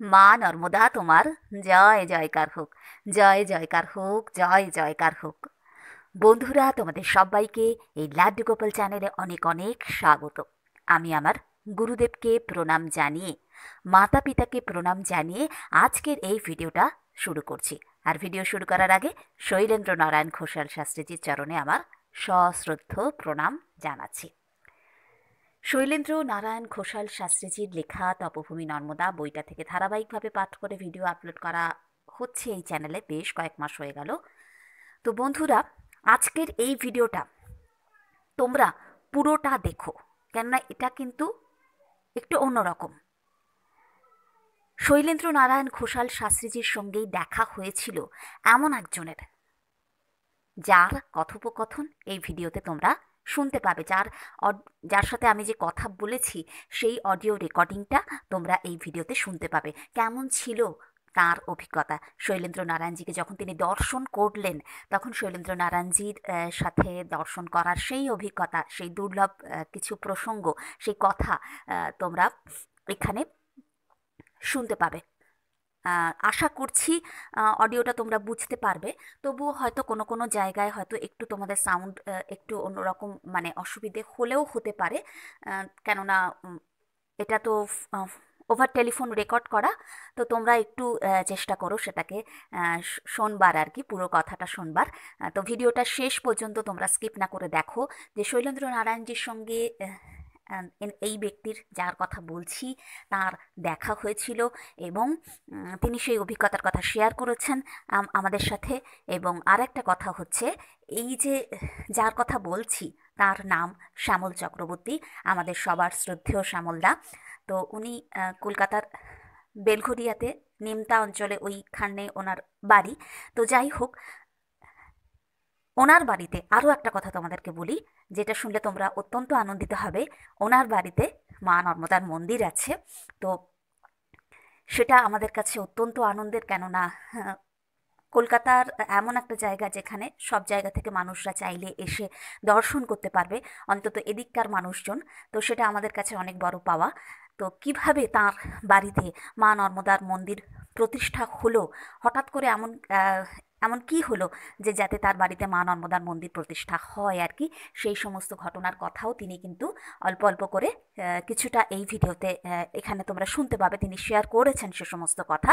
মা নর্মদা তোমার জয়, জয়কার হোক, জয়, জয়কার হোক, জয়, জয়কার হোক। বন্ধুরা, তোমাদের সবাইকে এই লাড্ডু গোপাল চ্যানেলে অনেক অনেক স্বাগত। আমি আমার গুরুদেবকে প্রণাম জানিয়ে মাতা পিতাকে প্রণাম জানিয়ে আজকের এই ভিডিওটা শুরু করছি। আর ভিডিও শুরু করার আগে শৈলেন্দ্র নারায়ণ ঘোষাল শাস্ত্রীজির চরণে আমার সশ্রদ্ধ প্রণাম জানাচ্ছি। শৈলেন্দ্র নারায়ণ ঘোষাল শাস্ত্রীজির লেখা তপভূমি নর্মদা বইটা থেকে ধারাবাহিকভাবে পাঠ করে ভিডিও আপলোড করা হচ্ছে এই চ্যানেলে। বেশ কয়েক মাস হয়ে গেল। তো বন্ধুরা, আজকের এই ভিডিওটা তোমরা পুরোটা দেখো, কেননা এটা কিন্তু একটু অন্যরকম। শৈলেন্দ্র নারায়ণ ঘোষাল শাস্ত্রীজির সঙ্গেই দেখা হয়েছিল এমন একজনের, যার কথোপকথন এই ভিডিওতে তোমরা শুনতে পাবে। যার যার সাথে আমি যে কথা বলেছি, সেই অডিও রেকর্ডিংটা তোমরা এই ভিডিওতে শুনতে পাবে। কেমন ছিল তার অভিজ্ঞতা? শৈলেন্দ্র নারায়ণজিকে যখন তিনি দর্শন করলেন, তখন শৈলেন্দ্র নারায়ণজির সাথে দর্শন করার সেই অভিজ্ঞতা, সেই দুর্লভ কিছু প্রসঙ্গ, সেই কথা তোমরা এখানে শুনতে পাবে। আশা করছি অডিওটা তোমরা বুঝতে পারবে। তবুও হয়তো কোনো কোনো জায়গায় হয়তো একটু তোমাদের সাউন্ড একটু অন্যরকম মানে অসুবিধে হলেও হতে পারে। কেননা এটা তো ওভার টেলিফোন রেকর্ড করা। তো তোমরা একটু চেষ্টা করো সেটাকে শোনবার আর কি, পুরো কথাটা শোনবার। তো ভিডিওটা শেষ পর্যন্ত তোমরা স্কিপ না করে দেখো যে শৈলেন্দ্র নারায়ণজির সঙ্গে এই ব্যক্তির যার কথা বলছি, তার দেখা হয়েছিল এবং তিনি সেই অভিজ্ঞতার কথা শেয়ার করেছেন আমাদের সাথে। এবং আর একটা কথা হচ্ছে, এই যে যার কথা বলছি, তার নাম শ্যামল চক্রবর্তী, আমাদের সবার শ্রদ্ধেয় শ্যামলদা। তো উনি কলকাতার বেলঘরিয়াতে নিমতা অঞ্চলে ওইখানে ওনার বাড়ি। তো যাই হোক ওনার বাড়িতে আরও একটা কথা তোমাদেরকে বলি, যেটা শুনলে তোমরা অত্যন্ত আনন্দিত হবে। ওনার বাড়িতে মা নর্মদার মন্দির আছে। তো সেটা আমাদের কাছে অত্যন্ত আনন্দের, কেননা কলকাতার এমন একটা জায়গা যেখানে সব জায়গা থেকে মানুষরা চাইলে এসে দর্শন করতে পারবে, অন্তত এদিককার মানুষজন। তো সেটা আমাদের কাছে অনেক বড় পাওয়া। তো কীভাবে তার বাড়িতে মা নর্মদার মন্দির প্রতিষ্ঠা হলো? হঠাৎ করে এমন এমন কি হলো যে যাতে তার বাড়িতে মা নর্মদার মন্দির প্রতিষ্ঠা হয় আর কি? সেই সমস্ত ঘটনার কথাও তিনি কিন্তু অল্প অল্প করে কিছুটা এই ভিডিওতে এখানে তোমরা শুনতে পাবে। তিনি শেয়ার করেছেন সে সমস্ত কথা।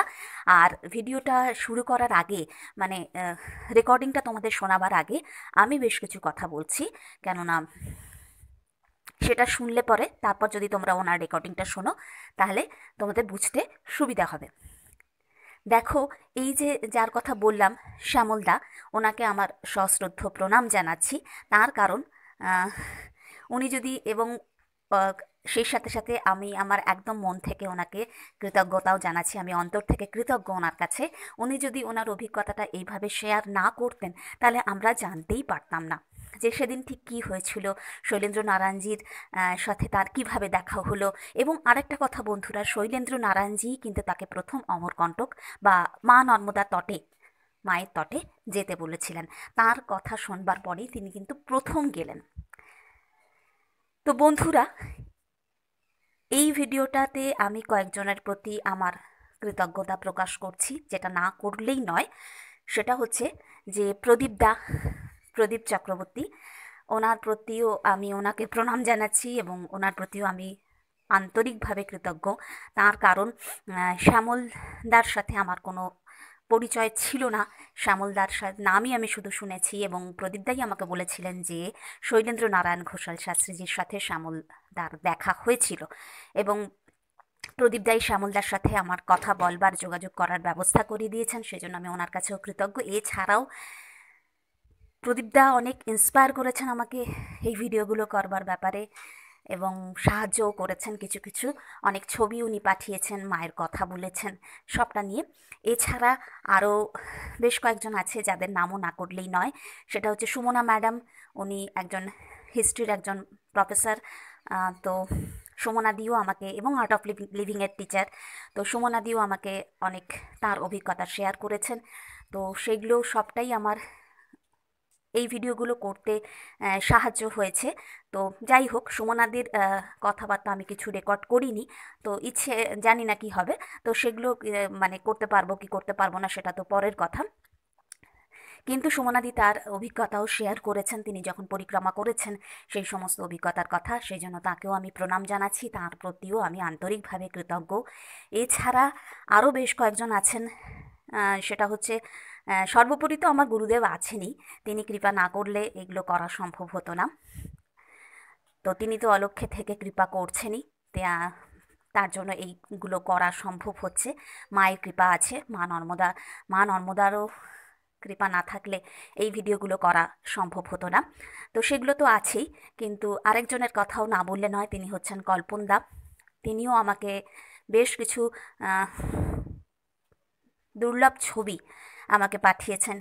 আর ভিডিওটা শুরু করার আগে মানে রেকর্ডিংটা তোমাদের শোনাবার আগে আমি বেশ কিছু কথা বলছি। কেননা সেটা শুনলে পরে, তারপর যদি তোমরা ওনার রেকর্ডিংটা শোনো, তাহলে তোমাদের বুঝতে সুবিধা হবে। দেখো, এই যে যার কথা বললাম, শ্যামলদা, ওনাকে আমার সশ্রদ্ধ প্রণাম জানাচ্ছি। তার কারণ উনি যদি এবং সেই সাথে সাথে আমি আমার একদম মন থেকে ওনাকে কৃতজ্ঞতাও জানাচ্ছি, আমি অন্তর থেকে কৃতজ্ঞ ওনার কাছে। উনি যদি ওনার অভিজ্ঞতাটা এইভাবে শেয়ার না করতেন, তাহলে আমরা জানতেই পারতাম না। যে সেদিন ঠিক কী হয়েছিল? শৈলেন্দ্র নারায়ণজির সাথে তার কীভাবে দেখা হলো? এবং আরেকটা কথা বন্ধুরা শৈলেন্দ্র নারায়ণজি কিন্তু তাকে প্রথম অমরকণ্টক বা মা নর্মদা তটে, মায়ের তটে যেতে বলেছিলেন। তার কথা শোনবার পরেই তিনি কিন্তু প্রথম গেলেন। তো বন্ধুরা, এই ভিডিওটাতে আমি কয়েকজনের প্রতি আমার কৃতজ্ঞতা প্রকাশ করছি, যেটা না করলেই নয়। সেটা হচ্ছে যে প্রদীপ দা প্রদীপ চক্রবর্তী। ওনার প্রতিও আমি ওনাকে প্রণাম জানাচ্ছি এবং ওনার প্রতিও আমি আন্তরিকভাবে কৃতজ্ঞ। তার কারণ শ্যামলদার সাথে আমার কোনো পরিচয় ছিল না। শ্যামলদার নামই আমি শুধু শুনেছি এবং প্রদীপদাই আমাকে বলেছিলেন যে শৈলেন্দ্র নারায়ণ ঘোষাল শাস্ত্রীজির সাথে শ্যামলদার দেখা হয়েছিল এবং প্রদীপদাই শ্যামলদার সাথে আমার কথা বলবার, যোগাযোগ করার ব্যবস্থা করে দিয়েছেন। সেজন্য আমি ওনার কাছেও কৃতজ্ঞ। এছাড়াও প্রদীপদা অনেক ইন্সপায়ার করেছেন আমাকে এই ভিডিওগুলো করবার ব্যাপারে এবং সাহায্যও করেছেন কিছু কিছু। অনেক ছবি উনি পাঠিয়েছেন, মায়ের কথা বলেছেন, সবটা নিয়ে। এছাড়া আরও বেশ কয়েকজন আছে যাদের নামও না করলেই নয়। সেটা হচ্ছে সুমনা ম্যাডাম, উনি একজন হিস্ট্রির একজন প্রফেসর তো সুমনা দিও আমাকে এবং আর্ট অফ লিভিং লিভিংয়ের টিচার তো সুমনা দিও আমাকে অনেক তার অভিজ্ঞতা শেয়ার করেছেন। তো সেগুলো সবটাই আমার এই ভিডিওগুলো করতে সাহায্য হয়েছে। তো যাই হোক, সুমনাদির কথাবার্তা আমি কিছু রেকর্ড করিনি। তো ইচ্ছে, জানি না কি হবে। তো সেগুলো মানে করতে পারব কি করতে পারব না সেটা তো পরের কথা। কিন্তু সুমনাদি তার অভিজ্ঞতাও শেয়ার করেছেন। তিনি যখন পরিক্রমা করেছেন, সেই সমস্ত অভিজ্ঞতার কথা, সেই জন্য তাকেও আমি প্রণাম জানাচ্ছি। তার প্রতিও আমি আন্তরিকভাবে কৃতজ্ঞ। এছাড়া আরও বেশ কয়েকজন আছেন সেটা হচ্ছে সর্বোপরি তো আমার গুরুদেব আছেনই। তিনি কৃপা না করলে এগুলো করা সম্ভব হতো না। তো তিনি তো অলক্ষে থেকে কৃপা করছেনই। তার জন্য এইগুলো করা সম্ভব হচ্ছে। মায়ের কৃপা আছে। মা নর্মদা, মা নর্মদারও কৃপা না থাকলে এই ভিডিওগুলো করা সম্ভব হতো না। তো সেগুলো তো আছেই, কিন্তু আরেকজনের কথাও না বললে নয়, তিনি হচ্ছেন কল্পনদা। তিনিও আমাকে বেশ কিছু দুর্লভ ছবি আমাকে পাঠিয়েছেন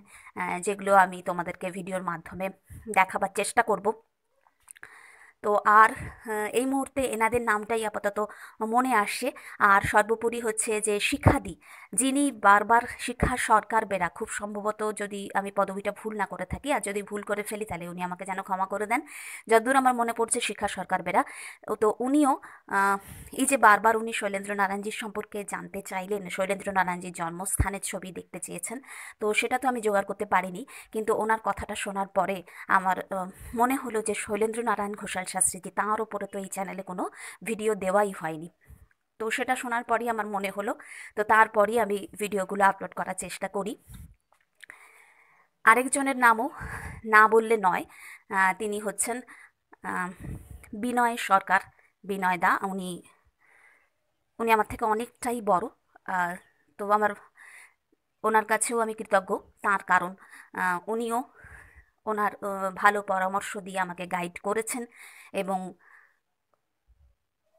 যেগুলো আমি তোমাদেরকে ভিডিওর মাধ্যমে দেখাবার চেষ্টা করব। তো আর এই মুহূর্তে এনাদের নামটাই আপাতত মনে আসছে। আর সর্বোপরি হচ্ছে যে শিক্ষাদি, যিনি বারবার শিক্ষা সরকার বেরা খুব সম্ভবত যদি আমি পদবিটা ভুল না করে থাকি, আর যদি ভুল করে ফেলি, তাহলে উনি আমাকে যেন ক্ষমা করে দেন। যতদূর আমার মনে পড়ছে শিক্ষা সরকার বেরা তো উনিও এই যে বারবার উনি শৈলেন্দ্র নারায়ণজির সম্পর্কে জানতে চাইলেন, শৈলেন্দ্র নারায়ণজির জন্মস্থানের ছবি দেখতে চেয়েছেন, তো সেটা তো আমি জোগাড় করতে পারিনি। কিন্তু ওনার কথাটা শোনার পরে আমার মনে হলো যে শৈলেন্দ্র নারায়ণ ঘোষাল শাস্ত্রীজি তাঁর ওপরে তো এই চ্যানেলে কোনো ভিডিও দেওয়াই হয়নি। তো সেটা শোনার পরই আমার মনে হলো, তো তারপরই আমি ভিডিওগুলো আপলোড করার চেষ্টা করি। আরেকজনের নামও না বললে নয় তিনি হচ্ছেন বিনয় সরকার, বিনয় দা। উনি উনি আমার থেকে অনেকটাই বড় তো আমার, ওনার কাছেও আমি কৃতজ্ঞ, তার কারণ উনিও ওনার ভালো পরামর্শ দিয়ে আমাকে গাইড করেছেন এবং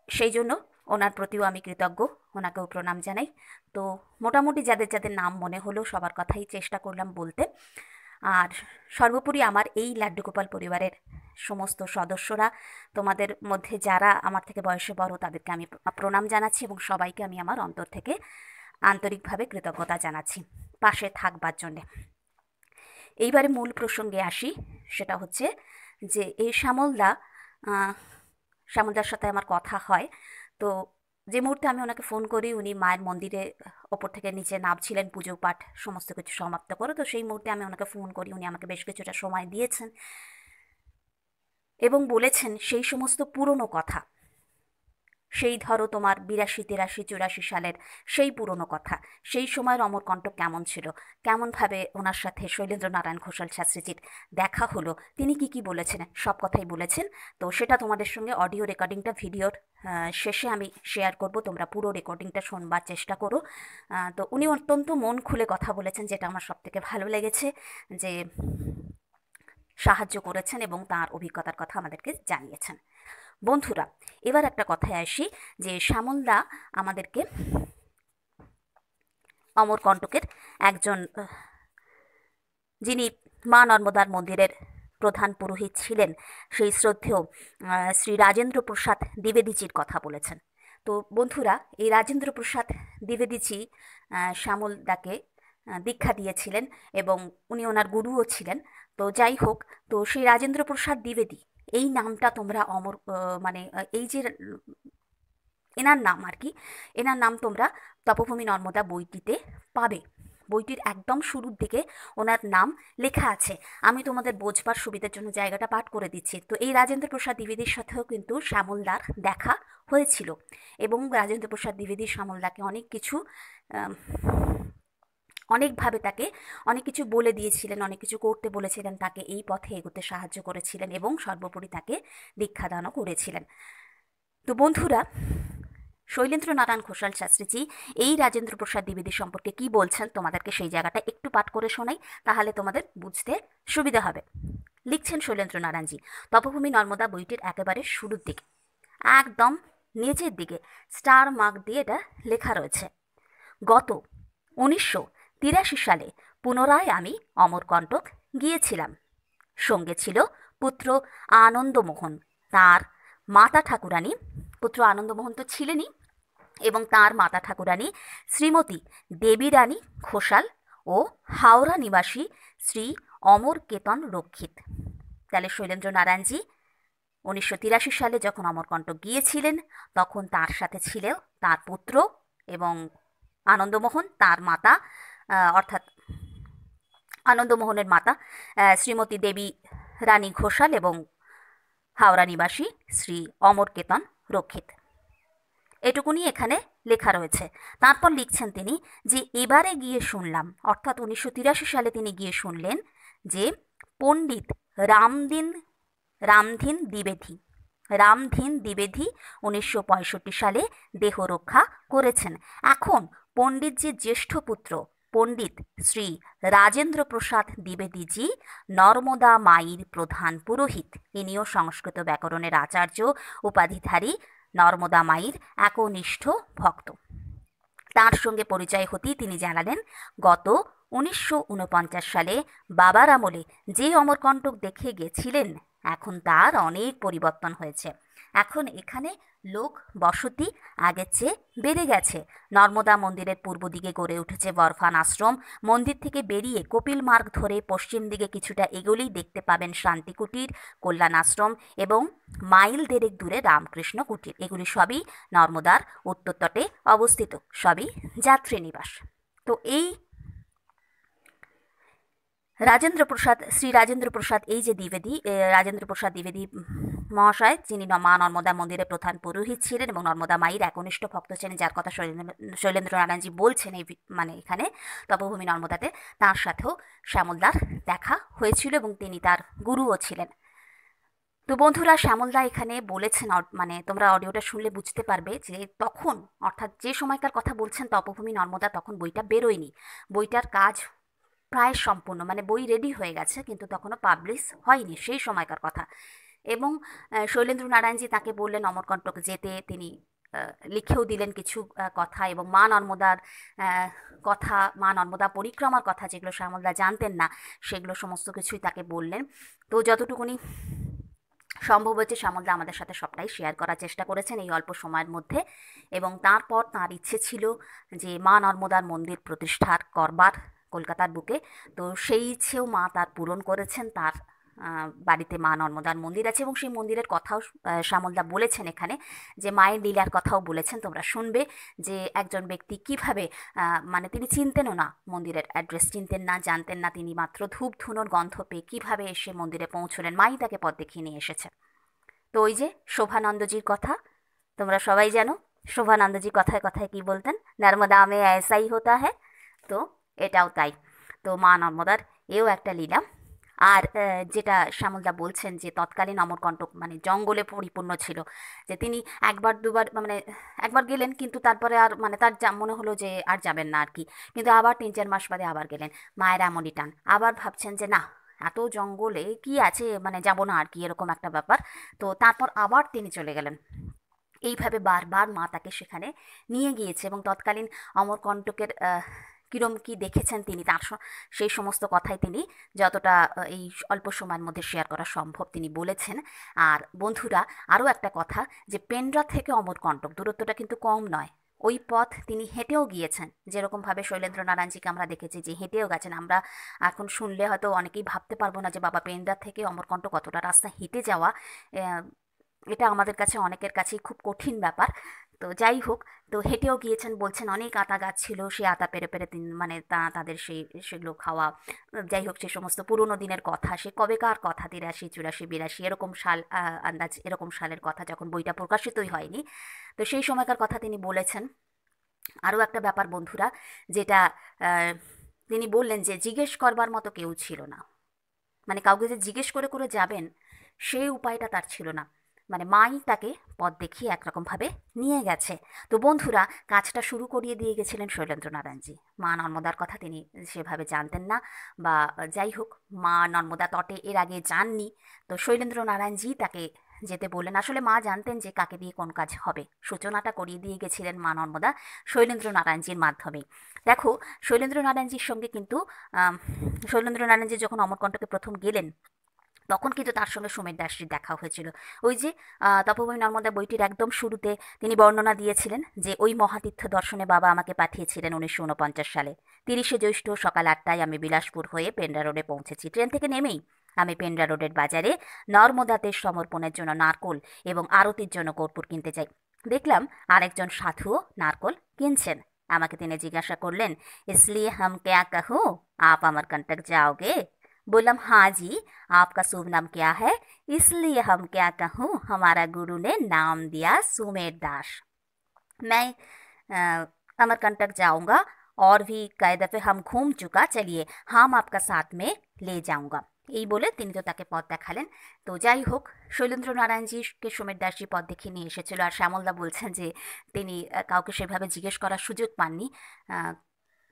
সেই জন্য ওনার প্রতিও আমি কৃতজ্ঞ, ওনাকেও প্রণাম জানাই। তো মোটামুটি যাদের যাদের নাম মনে হলো সবার কথাই চেষ্টা করলাম বলতে। আর সর্বোপরি আমার এই লাড্ডুগোপাল পরিবারের সমস্ত সদস্যরা, তোমাদের মধ্যে যারা আমার থেকে বয়সে বড়, তাদেরকে আমি প্রণাম জানাচ্ছি এবং সবাইকে আমি আমার অন্তর থেকে আন্তরিকভাবে কৃতজ্ঞতা জানাচ্ছি। পাশে থাকবার জন্যে। এইবারে মূল প্রসঙ্গে আসি। সেটা হচ্ছে যে এই শ্যামলদা শ্যামলদার সাথে আমার কথা হয়। তো যে মুহূর্তে আমি ওনাকে ফোন করি, উনি মায়ের মন্দিরে ওপর থেকে নিচে নামছিলেন, পুজো পাঠ সমস্ত কিছু সমাপ্ত করে। তো সেই মুহূর্তে আমি ওনাকে ফোন করি, উনি আমাকে বেশ কিছুটা সময় দিয়েছেন এবং বলেছেন সেই সমস্ত পুরনো কথা। সেই ধরো তোমার বিরাশি, তিরাশি, চুরাশি সালের সেই পুরনো কথা। সেই সময়ের অমরকণ্ঠ কেমন ছিল? কেমনভাবে ওনার সাথে শৈলেন্দ্র নারায়ণ ঘোষাল শাস্ত্রীজির দেখা হলো? তিনি কি কি বলেছেন? সব কথাই বলেছেন। তো সেটা তোমাদের সঙ্গে অডিও রেকর্ডিংটা ভিডিওর শেষে আমি শেয়ার করব। তোমরা পুরো রেকর্ডিংটা শোনবার চেষ্টা করো। তো উনি অত্যন্ত মন খুলে কথা বলেছেন, যেটা আমার সবথেকে ভালো লেগেছে, যে সাহায্য করেছেন এবং তার অভিজ্ঞতার কথা আমাদেরকে জানিয়েছেন। বন্ধুরা, এবার একটা কথায় আসি যে শ্যামলদা আমাদেরকে অমরকণ্টকের একজন, যিনি মা নর্মদার মন্দিরের প্রধান পুরোহিত ছিলেন, সেই শ্রদ্ধেয় শ্রী রাজেন্দ্র প্রসাদ দ্বিবেদীজির কথা বলেছেন। তো বন্ধুরা, এই রাজেন্দ্র প্রসাদ দ্বিবেদীজি শ্যামলদাকে দীক্ষা দিয়েছিলেন এবং উনি ওনার গুরুও ছিলেন। তো যাই হোক, তো সেই রাজেন্দ্র প্রসাদ দ্বিবেদী এই নামটা তোমরা অমর মানে এই যে, এনার নাম আর কি এনার নাম তোমরা তপভূমি নর্মদা বইটিতে পাবে। বইটির একদম শুরুর দিকে ওনার নাম লেখা আছে। আমি তোমাদের বোঝবার সুবিধার জন্য জায়গাটা পাঠ করে দিচ্ছি। তো এই রাজেন্দ্র প্রসাদ দ্বিবেদীর সাথেও কিন্তু শ্যামলদার দেখা হয়েছিল। এবং রাজেন্দ্র প্রসাদ দ্বিবেদী শ্যামলদাকে অনেক কিছু অনেকভাবে তাকে অনেক কিছু বলে দিয়েছিলেন, অনেক কিছু করতে বলেছিলেন, তাকে এই পথে এগোতে সাহায্য করেছিলেন এবং সর্বোপরি তাকে দীক্ষাদানও করেছিলেন। তো বন্ধুরা শৈলেন্দ্র নারায়ণ ঘোষাল শাস্ত্রীজি, এই রাজেন্দ্র প্রসাদ দ্বিবেদী সম্পর্কে কি বলছেন তোমাদেরকে সেই জায়গাটা একটু পাঠ করে শোনাই, তাহলে তোমাদের বুঝতে সুবিধা হবে। লিখছেন শৈলেন্দ্র নারায়ণজি তপভূমি নর্মদা বইটির একেবারে শুরুর দিকে, একদম নিচের দিকে, স্টার মার্ক দিয়ে এটা লেখা রয়েছে। গত উনিশশো তিরাশি সালে পুনরায় আমি অমরকণ্টক গিয়েছিলাম। সঙ্গে ছিল পুত্র আনন্দমোহন। তার মাতা ঠাকুরানী, পুত্র আনন্দমোহন তো ছিলেনই, এবং তার মাতা ঠাকুরানী শ্রীমতী দেবীরানী ঘোষাল ও হাওড়া নিবাসী শ্রী অমর কেতন রক্ষিত। তাহলে শৈলেন্দ্র নারায়ণজি উনিশশো তিরাশি সালে যখন অমরকণ্টক গিয়েছিলেন, তখন তার সাথে ছিল তার পুত্র এবং আনন্দমোহন, তার মাতা অর্থাৎ আনন্দমোহনের মাতা শ্রীমতী দেবী রানী ঘোষাল এবং হাওড়া নিবাসী শ্রী অমর কেতন রক্ষিত। এটুকুনি এখানে লেখা রয়েছে। তারপর লিখছেন তিনি যে, এবারে গিয়ে শুনলাম, অর্থাৎ উনিশশো তিরাশি সালে তিনি গিয়ে শুনলেন যে, পণ্ডিত রামদিন, রামধীন দ্বিবেদী রামধীন দ্বিবেদী উনিশশো সালে দেহ রক্ষা করেছেন। এখন পণ্ডিতজির জ্যেষ্ঠ পুত্র পণ্ডিত শ্রী রাজেন্দ্র প্রসাদ দ্বিবেদীজি নর্মদা মাইর প্রধান পুরোহিত। ইনিও সংস্কৃত ব্যাকরণের আচার্য, উপাধিধারী, নর্মদা মাইর একনিষ্ঠ ভক্ত। তার সঙ্গে পরিচয় হতেই তিনি জানালেন, গত উনিশশো উনপঞ্চাশ সালে বাবার আমলে যে অমরকণ্টক দেখে গেছিলেন, এখন তার অনেক পরিবর্তন হয়েছে। এখন এখানে লোক বসতি আগের চেয়ে বেড়ে গেছে। নর্মদা মন্দিরের পূর্ব দিকে গড়ে উঠেছে বরফান আশ্রম। মন্দির থেকে বেরিয়ে কপিল মার্গ ধরে পশ্চিম দিকে কিছুটা এগোলেই দেখতে পাবেন শান্তি কুটির কল্যাণ আশ্রম এবং মাইল দেড়েক দূরে রামকৃষ্ণ কুটির। এগুলি সবই নর্মদার উত্তর তটে অবস্থিত, সবই যাত্রী নিবাস তো এই রাজেন্দ্র প্রসাদ শ্রী রাজেন্দ্র প্রসাদ এই যে দ্বিবেদী রাজেন্দ্র প্রসাদ দ্বিবেদী মহাশয়, যিনি মা নর্মদা মন্দিরের প্রধান পুরোহিত ছিলেন এবং নর্মদা মায়ের একনিষ্ঠ ভক্ত ছিলেন, যার কথা শৈলেন্দ্র নারায়ণজি বলছেন এই মানে এখানে তপভূমি নর্মদাতে, তার সাথেও শ্যামলদার দেখা হয়েছিল এবং তিনি তার গুরুও ছিলেন। তো বন্ধুরা, শ্যামলদা এখানে বলেছেন মানে তোমরা অডিওটা শুনলে বুঝতে পারবে যে তখন, অর্থাৎ যে সময়কার কথা বলছেন তপভূমি নর্মদা, তখন বইটা বেরোয়নি। বইটার কাজ প্রায় সম্পূর্ণ মানে বই রেডি হয়ে গেছে, কিন্তু তখনও পাবলিশ হয়নি সেই সময়কার কথা। এবং শৈলেন্দ্র নারায়ণজি তাকে বললেন, অমরকণ্টক যেতে। তিনি লিখেও দিলেন কিছু কথা এবং মা নর্মদার কথা, মা নর্মদা পরিক্রমার কথা যেগুলো শ্যামলদা জানতেন না, সেগুলো সমস্ত কিছুই তাকে বললেন। তো যতটুকুনি সম্ভব হয়েছে শ্যামলদা আমাদের সাথে সবটাই শেয়ার করার চেষ্টা করেছেন এই অল্প সময়ের মধ্যে। এবং তারপর তার ইচ্ছে ছিল যে মা নর্মদার মন্দির প্রতিষ্ঠার করবার। কলকাতার বুকে। তো সেই ইচ্ছেও মা তার পূরণ করেছেন। তার বাড়িতে মা নর্মদার মন্দির আছে এবং সেই মন্দিরের কথাও শ্যামলদা বলেছেন এখানে যে মায়ের লীলার কথাও বলেছেন। তোমরা শুনবে যে একজন ব্যক্তি কীভাবে মানে তিনি চিনতেনও না মন্দিরের অ্যাড্রেস, চিনতেন না, জানতেন না তিনি মাত্র ধূপ ধুনোর গন্ধ পেয়ে কীভাবে এসে মন্দিরে পৌঁছলেন। মাই তাকে পথ দেখিয়ে নিয়ে এসেছে। তো ওই যে শোভানন্দজির কথা, তোমরা সবাই জানো শোভানন্দজি কথায় কথায় কি বলতেন? নর্মদা মে এসাই হতা হ্যাঁ তো এটাও তাই। তো মা নর্মদার, এও একটা লীলা। আর যেটা শ্যামলদা বলছেন যে তৎকালীন অমরকণ্টক মানে জঙ্গলে পরিপূর্ণ ছিল, যে তিনি একবার দুবার মানে একবার গেলেন কিন্তু তারপরে আর মানে তার যা মনে হলো যে আর যাবেন না আর কি কিন্তু আবার তিন চার মাস বাদে আবার গেলেন, মায়ের এমনই টান। আবার ভাবছেন যে না, এত জঙ্গলে কি আছে মানে যাব না আর কি এরকম একটা ব্যাপার। তো তারপর আবার তিনি চলে গেলেন। এইভাবে বারবার মা তাকে সেখানে নিয়ে গিয়েছে এবং তৎকালীন অমরকণ্টকের কীরম কী দেখেছেন তিনি? তার সেই সমস্ত কথাই তিনি যতটা এই অল্প সময়ের মধ্যে শেয়ার করা সম্ভব তিনি বলেছেন। আর বন্ধুরা, আরও একটা কথা যে, পেন্ড্রা থেকে অমরকণ্টক দূরত্বটা কিন্তু কম নয়। ওই পথ তিনি হেঁটেও গিয়েছেন। যেরকমভাবে শৈলেন্দ্র নারায়ণজিকে আমরা দেখেছি যে, হেঁটেও গেছেন। আমরা এখন শুনলে হয়তো অনেকেই ভাবতে পারব না যে, বাবা, পেন্ডার থেকে অমরকণ্ঠ কতটা রাস্তা হেঁটে যাওয়া এটা আমাদের কাছে অনেকের কাছেই খুব কঠিন ব্যাপার। তো যাই হোক, তো হেঁটেও গিয়েছেন বলছেন অনেক আতা গাছ ছিল সে আতা পেরে পেরে তিন মানে তা, তাদের সেই, সেগুলো খাওয়া। যাই হোক, সে সমস্ত পুরনো দিনের কথা, সে কবেকার কথা, তিরাশি, চুরাশি, বিরাশি, এরকম সাল আন্দাজ, এরকম সালের কথা যখন বইটা প্রকাশিতই হয়নি। তো সেই সময়কার কথা তিনি বলেছেন। আরও একটা ব্যাপার বন্ধুরা, যেটা তিনি বললেন যে জিজ্ঞেস করবার মতো কেউ ছিল না। মানে কাউকে যে জিজ্ঞেস করে করে যাবেন সেই উপায়টা তার ছিল না। মানে মাই তাকে পথ দেখিয়ে একরকমভাবে নিয়ে গেছে। তো বন্ধুরা, কাজটা শুরু করিয়ে দিয়ে গেছিলেন শৈলেন্দ্র নারায়ণজি মা নর্মদার কথা তিনি সেভাবে জানতেন না বা যাই হোক, মা নর্মদা তটে এর আগে যাননি। তো শৈলেন্দ্র নারায়ণজি তাকে যেতে বললেন, আসলে মা জানতেন যে কাকে দিয়ে কোন কাজ হবে। সূচনাটা করিয়ে দিয়ে গেছিলেন মা নর্মদা শৈলেন্দ্র নারায়ণজির মাধ্যমেই। দেখো শৈলেন্দ্র নারায়ণজির সঙ্গে কিন্তু শৈলেন্দ্র নারায়ণজি যখন অমরকণ্ঠকে প্রথম গেলেন তখন কিন্তু তার সঙ্গে সুমের দাসটির দেখা হয়েছিল। ওই যে তপভূমি নর্মদা বইটির একদম শুরুতে তিনি বর্ণনা দিয়েছিলেন যে, ওই মহাতীর্থ দর্শনে বাবা আমাকে পাঠিয়েছিলেন উনিশশো উনপঞ্চাশ সালে। তিরিশে জ্যৈষ্ঠ সকাল আটটায় আমি বিলাসপুর হয়ে পেন্ডা রোডে পৌঁছেছি। ট্রেন থেকে নেমেই আমি পেন্ডা রোডের বাজারে নর্মদাতে সমর্পণের জন্য নারকোল এবং আরতির জন্য কর্পূর কিনতে যাই। দেখলাম আরেকজন সাধুও নারকোল কিনছেন। আমাকে তিনি জিজ্ঞাসা করলেন ইসলি হাম ক্যা কাহু? আপ আমার কন্ট্যাক্ট যাওগে? बोलम हाँ जी आपका शुभ नाम क्या है इसलिए हम क्या कहूँ हमारा गुरु ने नाम दिया सुमेर दास मैं अ, अमरकंटक जाऊंगा और भी कई दफ़े हम घूम चुका चलिए हम आपका साथ में ले जाऊंगा এই বলে তিনি তো তাকে পথ দেখালেন তো যাই হোক শৈলেন্দ্র নারায়ণজিকে সোমের দাসজি পথ দেখিয়ে নিয়ে এসেছিল আর শ্যামলদা বলছেন যে তিনি আহ, কাউকে সেভাবে জিজ্ঞেস করার সুযোগ পাননি আহ,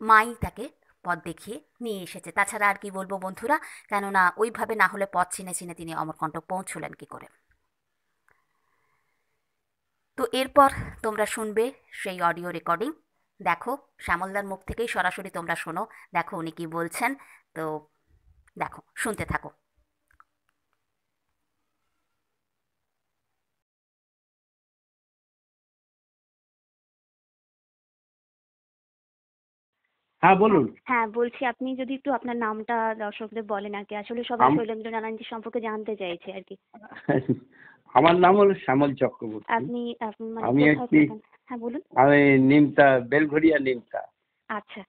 মাই তাকে পথ দেখিয়ে নিয়ে এসেছে। তাছাড়া আর কি বলব বন্ধুরা, কেননা ওইভাবে না হলে পথ চিনে চিনে তিনি অমরকণ্ঠক পৌঁছলেন কি করে? তো এরপর তোমরা শুনবে সেই অডিও রেকর্ডিং। দেখো, শ্যামলদার মুখ থেকেই সরাসরি তোমরা শোনো। দেখো উনি কি বলছেন। তো দেখো, শুনতে থাকো। হ্যাঁ বলুন। হ্যাঁ বলছি আপনি যদি একটু আপনার নামটা দর্শকদের বলেন আর কি আসলে সবাই শৈলেন্দ্র নারায়ণজি সম্পর্কে জানতে চাইছে আর কি আমার নাম হলো শ্যামল চক্রবর্তী। আপনি মানে আমি একটি- হ্যাঁ বলুন। আমি নিমতা বেলঘড়িয়া নিমতা। আচ্ছা।